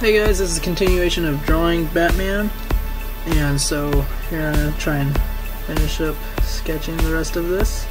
Hey guys, this is a continuation of drawing Batman, and so here I'm gonna try and finish up sketching the rest of this.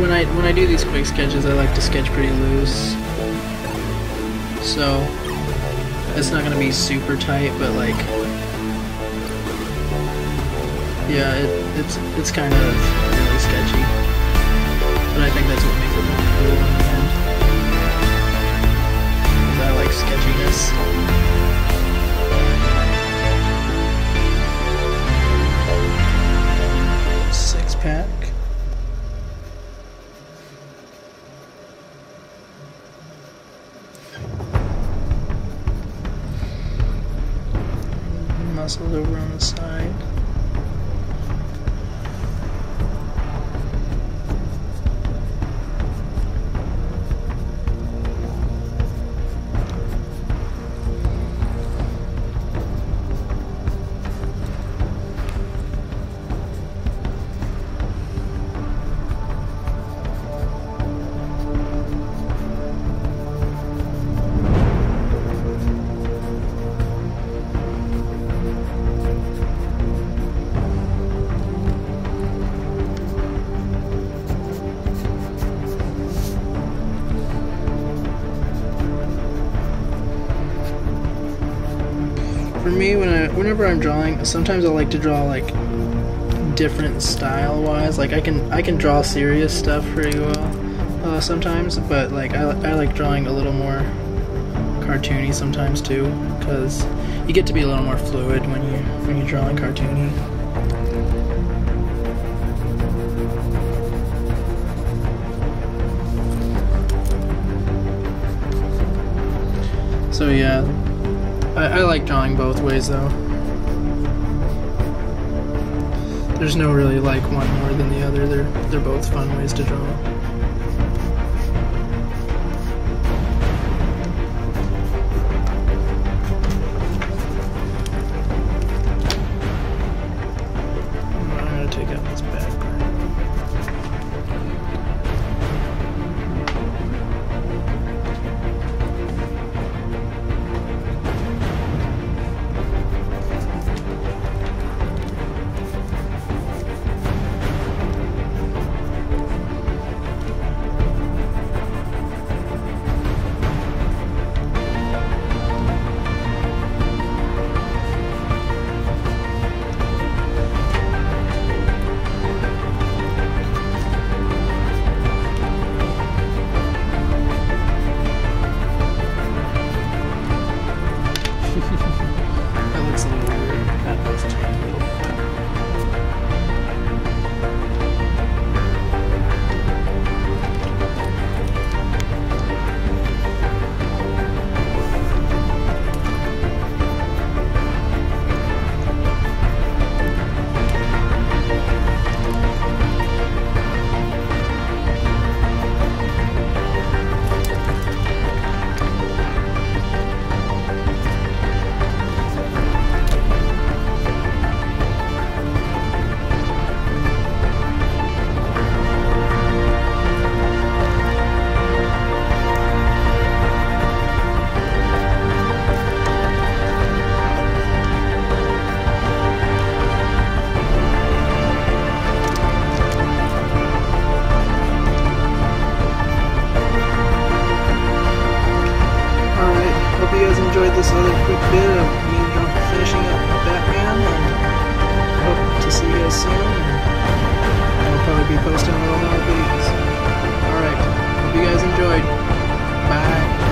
When I when I do these quick sketches. I like to sketch pretty loose, so it's not gonna be super tight, but like, yeah, it, it's it's kind of really sketchy. But I think that's what makes it look cool in the end. I like sketchiness. Muscles over on the me, when I, whenever I'm drawing, sometimes I like to draw like different style wise. Like I can I can draw serious stuff pretty well uh, sometimes, but like I, I like drawing a little more cartoony sometimes too, because you get to be a little more fluid when you when you're drawing cartoony. So yeah, I, I like drawing both ways though. There's no really like one more than the other. They're they're both fun ways to draw. bit of me finishing up Batman, and hope to see you guys soon. I'll probably be posting a little more videos. Alright, hope you guys enjoyed. Bye.